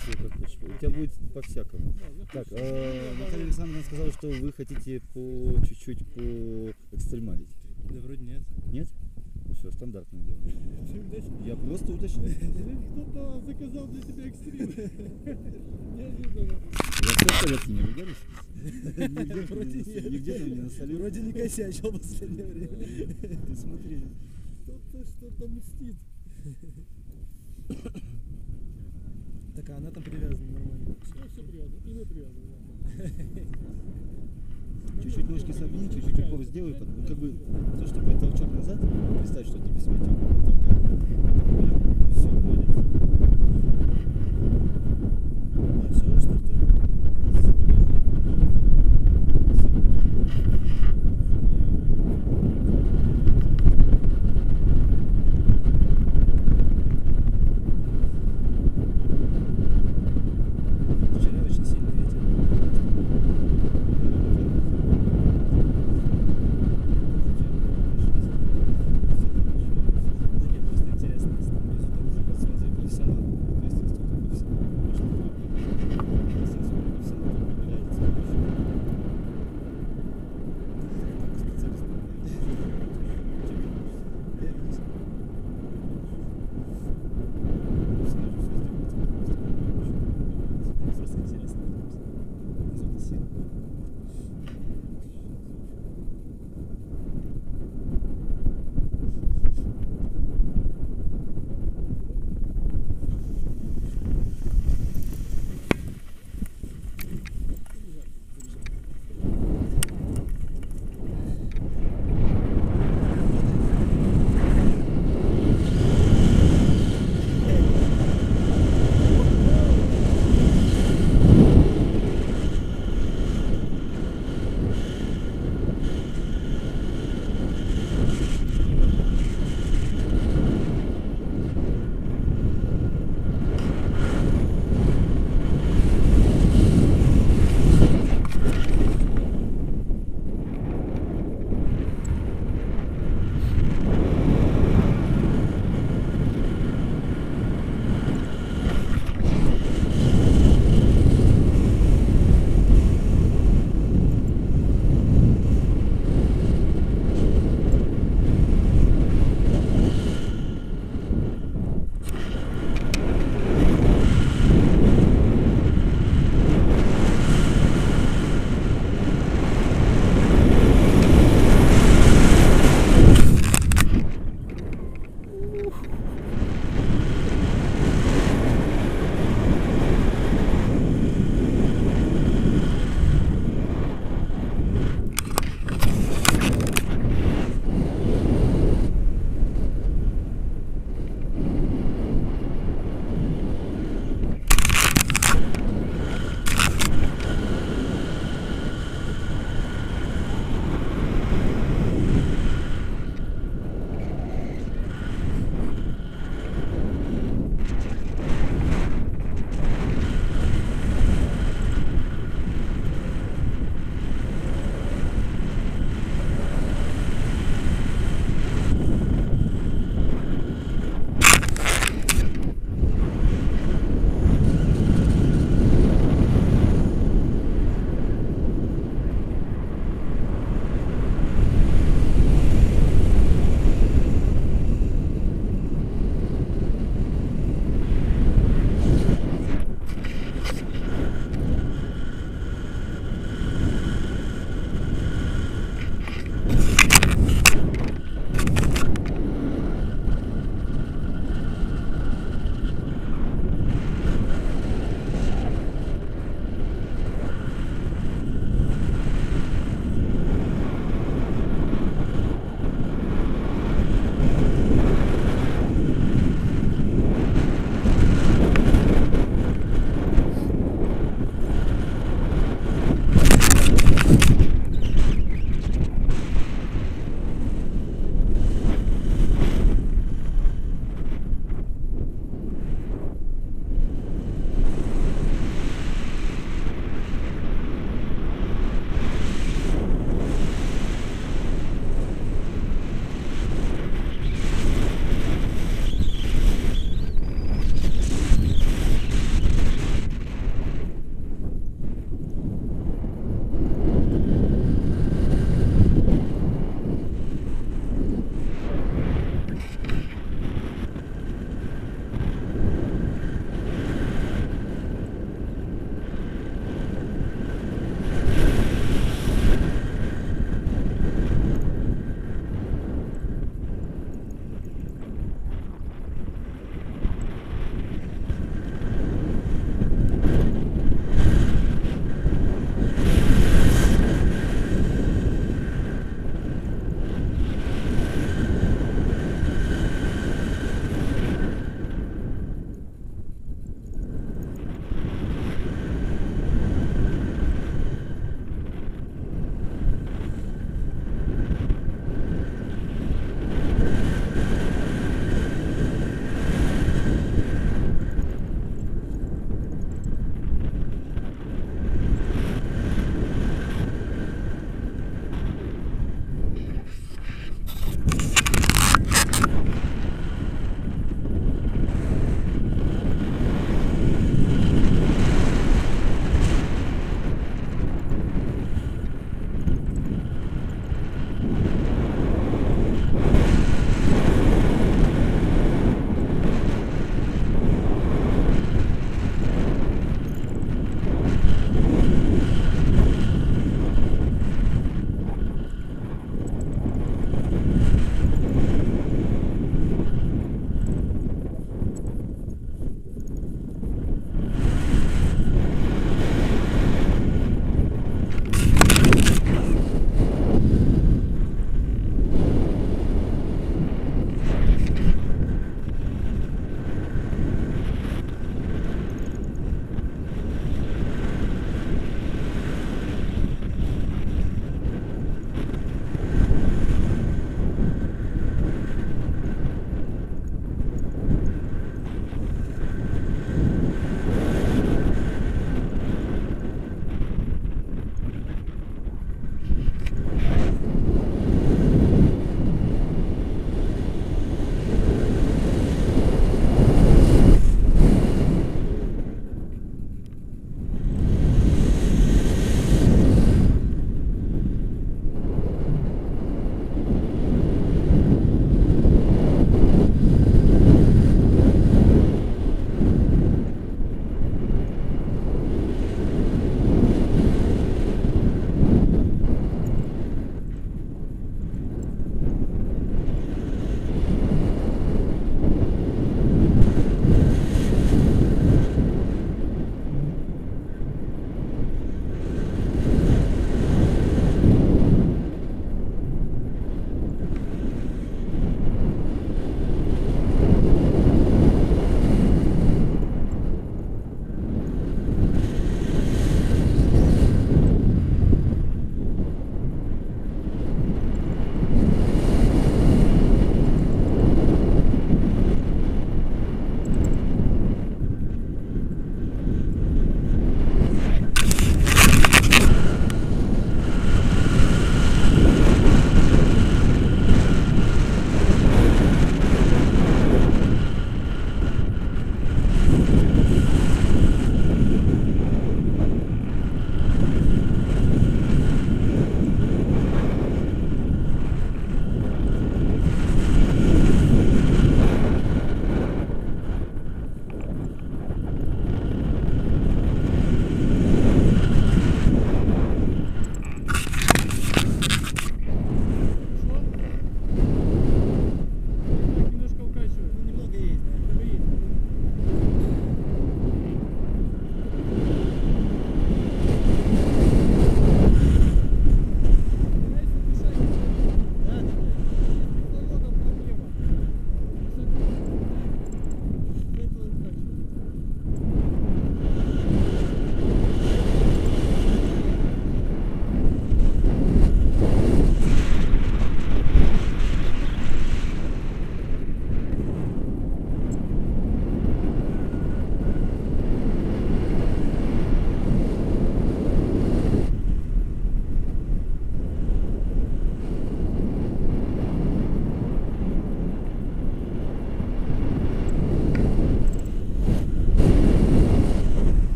себе как. У тебя будет по-всякому. Так, э, Наталья Александровна сказала, что вы хотите по чуть-чуть по экстремалить. Да вроде нет. Нет? Все, стандартное дело. Я просто уточняю. Кто-то заказал для тебя экстрим. Неожиданно. Я все в порядке, не ругались? Нигде там не насолил? Вроде не косячил в последнее время. Ты смотри. Кто-то что-то мстит. Так, а она там привязана нормально. Все, все привязано. И мы привязаны. Чуть-чуть ножки согни, чуть-чуть упор сделай, ну, как бы, то, чтобы толчок назад, представь, что тебе светит, Все, молодец. А, все, что